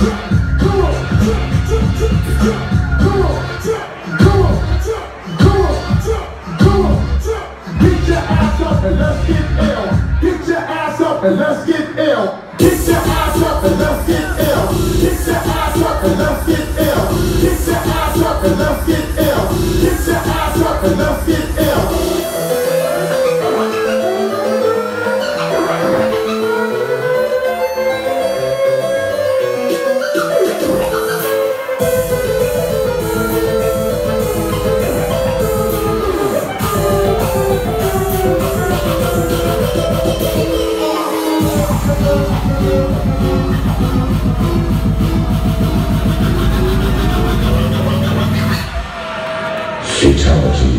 Yeah. your ass up and let's get ill. Get your ass up and let's get ill. Get your ass up Fatality.